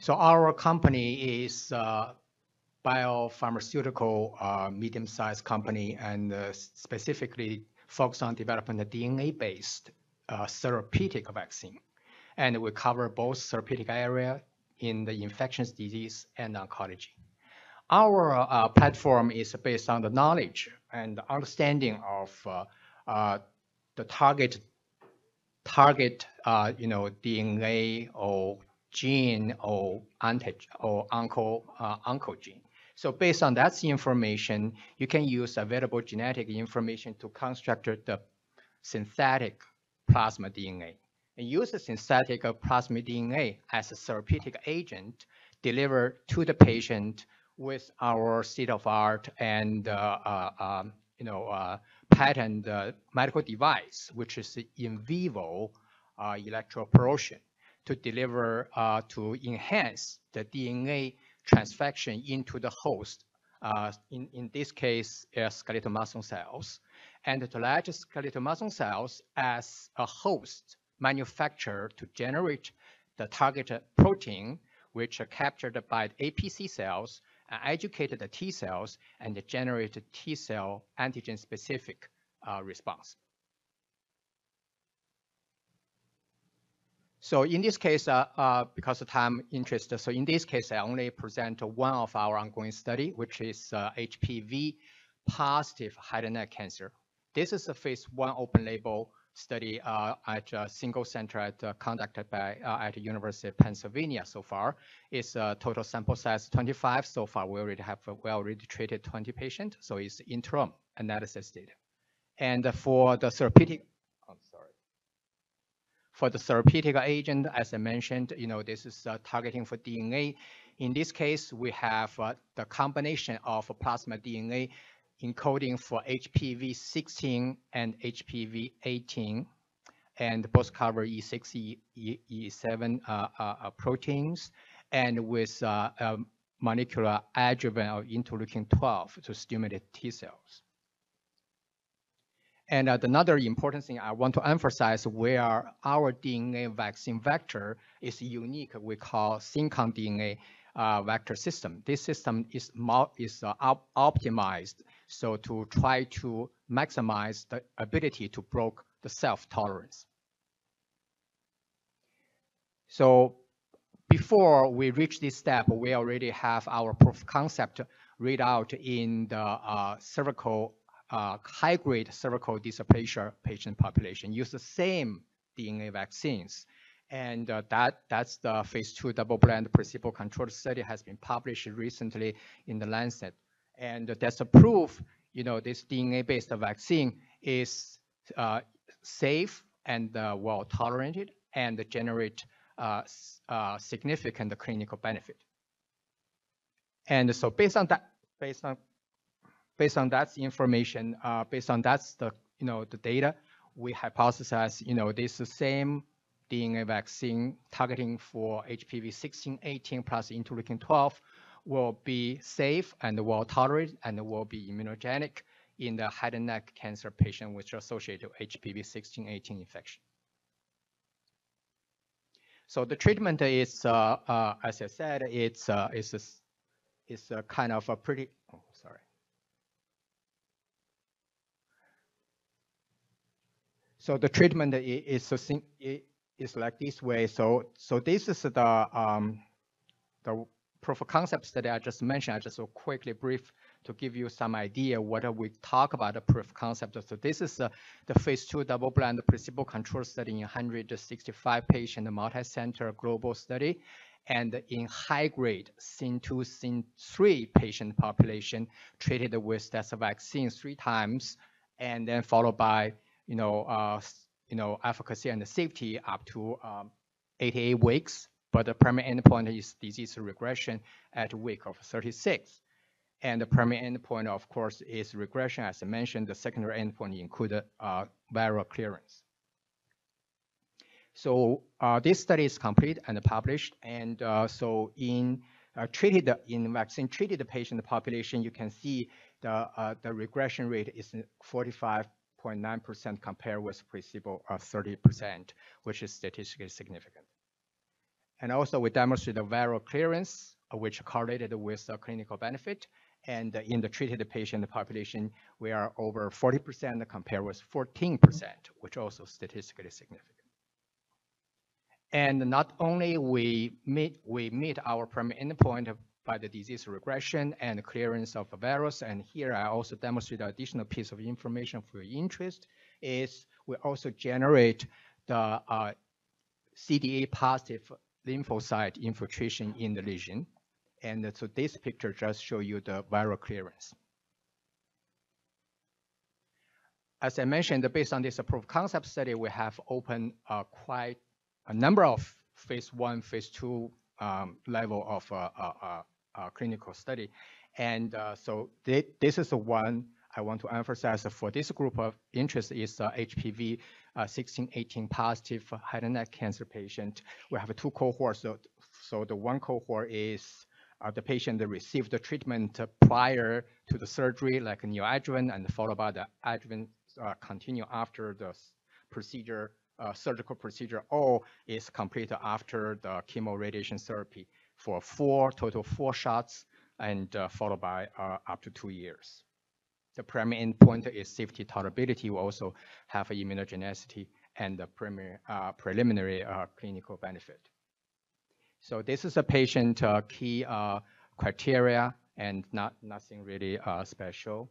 So our company is a biopharmaceutical uh, medium-sized company and uh, specifically focused on developing a DNA-based uh, therapeutic vaccine. And we cover both therapeutic area in the infectious disease and oncology. Our platform is based on the knowledge and understanding of the target target uh, you know DNA or gene or or onco uh, oncogene. So based on that information, you can use available genetic information to construct the synthetic plasmid DNA. And use the synthetic plasmid DNA as a therapeutic agent delivered to the patient with our state-of-art and uh, uh, um, you know uh, patent uh, medical device, which is in vivo uh, electroporation to deliver uh, to enhance the DNA transfection into the host. in in this case, skeletal muscle cells, and to let skeletal muscle cells as a host manufactured to generate the target protein, which are captured by APC cells educate the T cells and generate T cell antigen specific uh, response. So in this case, uh, uh, because of time interest, so in this case, I only present one of our ongoing study, which is HPV uh, positive head and neck cancer. This is a phase one open label study uh, at a single center at, uh, conducted by uh, at the University of Pennsylvania so far. It's a total sample size 25. So far, we already have we already treated 20 patients. So it's interim analysis data. And for the therapeutic, I'm sorry. For the therapeutic agent, as I mentioned, you know, this is uh, targeting for DNA. In this case, we have uh, the combination of plasmid DNA encoding for HPV 16 and HPV 18, and both cover E6, E, E7 uh, uh, uh, proteins, and with uh, um, molecular adjuvant of interleukin 12 to stimulate T cells. And uh, another important thing I want to emphasize where our DNA vaccine vector is unique, we call Syncon DNA uh, vector system. This system is, is uh, op optimized so to try to maximize the ability to broke the self-tolerance. So before we reach this step, we already have our proof concept read out in the uh, cervical uh, high-grade cervical dysplasia patient population. Use the same DNA vaccines. And uh, that, that's the phase two double-blind placebo-controlled study has been published recently in the Lancet. And that's a proof, you know, this DNA-based vaccine is uh, safe and uh, well tolerated and generate uh, uh, significant clinical benefit. And so based on that, based on based on that information, uh, based on that's the you know the data, we hypothesize you know this same DNA vaccine targeting for HPV 16, 18 plus interleukin 12 will be safe and well tolerated and will be immunogenic in the head and neck cancer patient with associated with HPV 16, 18 infection. So the treatment is, uh, uh, as I said, it's uh, it's a, it's a kind of a pretty. Oh, sorry. So the treatment is is like this way. So so this is the um, the proof of concept study I just mentioned, I just will quickly brief to give you some idea what we talk about the proof of concept. So this is uh, the phase two double-blind placebo-controlled study in 165 patient multi-center global study. And in high-grade CIN2, CIN3 patient population treated with that vaccine three times, and then followed by, you know, uh, you know, efficacy and safety up to um, 88 weeks but the primary endpoint is disease regression at week of 36. And the primary endpoint, of course, is regression. As I mentioned, the secondary endpoint included uh, viral clearance. So uh, this study is complete and published. And uh, so in uh, treated in vaccine treated patient population, you can see the uh, the regression rate is 45.9% compared with placebo of 30%, which is statistically significant. And also we demonstrated the viral clearance, which correlated with the clinical benefit. And in the treated patient population, we are over 40% compared with 14%, which also statistically significant. And not only we meet, we meet our primary endpoint by the disease regression and clearance of virus. And here I also demonstrate additional piece of information for your interest is we also generate the uh, CD8 positive lymphocyte infiltration in the lesion. And so this picture just show you the viral clearance. As I mentioned, based on this proof concept study, we have opened uh, quite a number of phase one, phase two um, level of uh, uh, uh, clinical study. And so th this is the one I want to emphasize for this group of interest is HPV 16, 18 positive head and neck cancer patient. We have two cohorts. So, so the one cohort is uh, the patient that received the treatment prior to the surgery, like neoadjuvant, and followed by the adjuvant uh, continue after the procedure, uh, surgical procedure, or is completed after the chemo radiation therapy for four, total four shots, and uh, followed by uh, up to two years. The primary endpoint is safety tolerability. We also have immunogenicity and the primary, uh, preliminary clinical benefit. So this is a patient uh, key uh, criteria and not nothing really uh, special.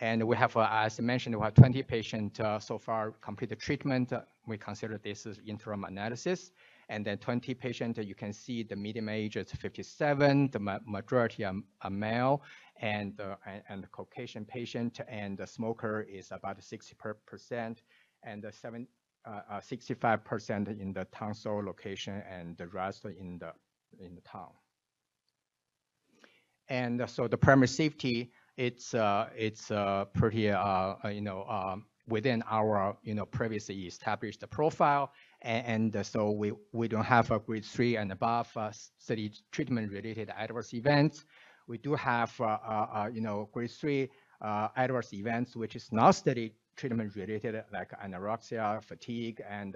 And we have, as I mentioned, we have 20 patients so far completed treatment. we consider this as interim analysis. And then 20 patients, you can see the median age is 57, the ma majority are, are male, and, uh, and the Caucasian patient, and the smoker is about 60%, and the seven, 65% uh, uh, in the tonsil location and the rest in the in the town. And so the primary safety, it's uh, it's uh, pretty uh, you know um, within our you know previously established profile, and, and so we we don't have a grade three and above study treatment related adverse events. We do have you know grade three adverse events which is not study treatment related like anorexia, fatigue, and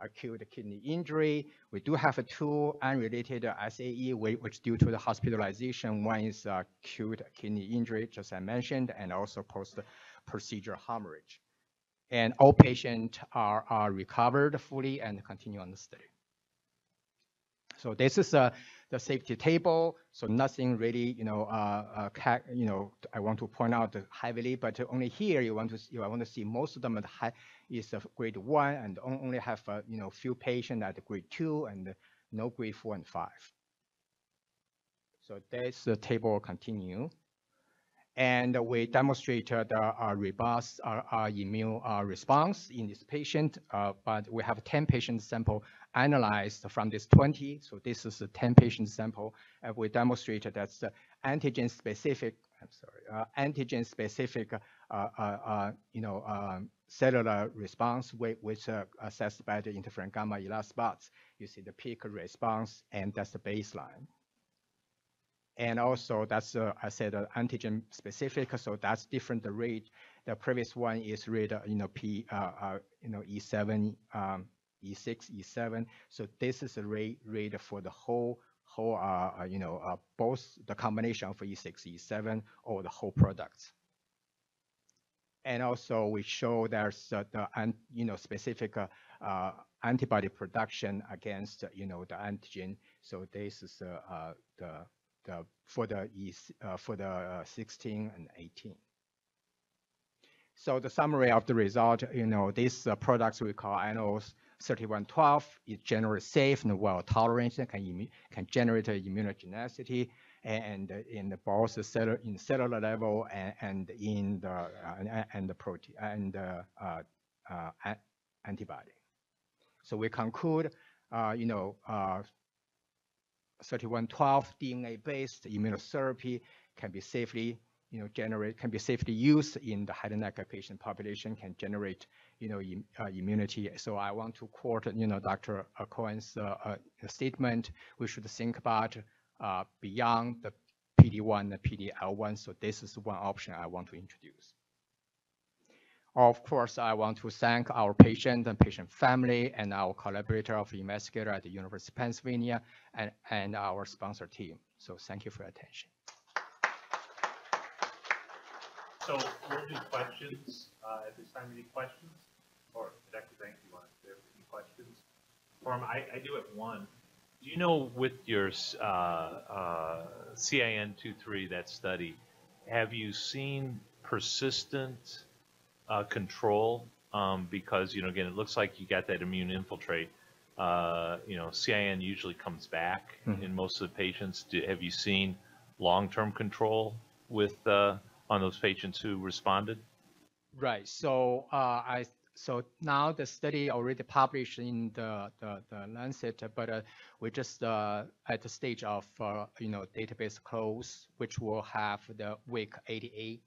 acute kidney injury. We do have two unrelated SAE, which due to the hospitalization. One is acute kidney injury, just I mentioned, and also post-procedure hemorrhage. And all patients are, are recovered fully and continue on the study. So this is a the safety table. So nothing really, you know, uh, uh, you know, I want to point out heavily, but only here you want to, see, you want to see most of them at high is of grade one and only have, uh, you know, few patients at grade two and no grade four and five. So this the table continue. And we demonstrated a robust uh, uh, immune uh, response in this patient, but we have 10 patient sample analyzed from this 20. So this is a 10 patient sample. And we demonstrated that the antigen specific, I'm sorry, antigen specific, you know, um, cellular response, which uh, assessed by the interferon gamma ELISpots. You see the peak response, and that's the baseline. And also that's, uh, I said, uh, antigen specific, so that's different the rate. The previous one is rate, uh, you know, P, uh, uh, you know, E7, um, E6, E7. So this is the rate, rate for the whole, whole, uh, you know, both the combination of E6, E7, or the whole products. And also we show there's the, you know, specific antibody production against, you know, the antigen. So this is the the, for the uh, for the uh, 16 and 18. So the summary of the result, you know, these uh, products we call INOS 3112 is generally safe and well tolerated, can, can generate immunogenicity and in the both cellular, in cellular level and, and in the uh, and the protein and uh, uh, antibody. So we conclude, you know, 3112 DNA-based immunotherapy can be safely, you know, generate can be safely used in the head and neck patient population, can generate, you know, Im, uh, immunity. So I want to quote, you know, Dr. Cohen's uh, uh, statement. We should think about uh, beyond the PD-1 and PD-L1. So this is one option I want to introduce. Of course, I want to thank our patient and patient family and our collaborator of investigator at the University of Pennsylvania and, and our sponsor team. So thank you for your attention. So we'll do questions, uh, at this time, any questions? Or Dr. Bank, you want to, any questions? For him, I, I do have one. Do you know with your uh, uh, CIN 2.3, that study, have you seen persistent uh, control? Um, because, you know, again, it looks like you got that immune infiltrate. Uh, you know, CIN usually comes back Mhm. in most of the patients. Do, have you seen long-term control with uh, on those patients who responded? Right. So uh, I so now the study already published in the the, the Lancet, but uh, we're just uh, at the stage of uh, you know database close, which will have the week 88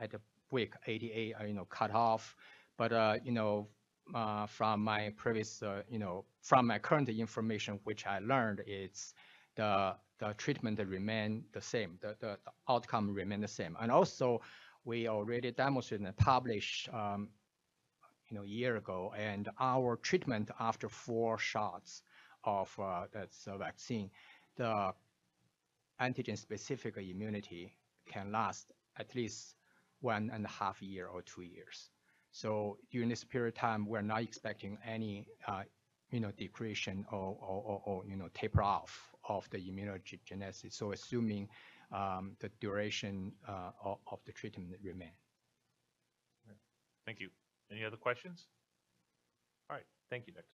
at the week 88 uh, you know cut off. But uh, you know uh, from my previous you know from my current information, which I learned, it's the the treatment remain the same, the, the, the outcome remain the same, and also we already demonstrated and published, um, you know, a year ago, and our treatment after four shots of uh, vaccine, the antigen-specific immunity can last at least one and a half year or two years. So during this period of time, we're not expecting any, uh, you know, decreation or, or, or, or, you know, taper off of the immunogenicity. So assuming um, the duration uh, of, of the treatment remain. Thank you. Any other questions? All right, thank you, Dr.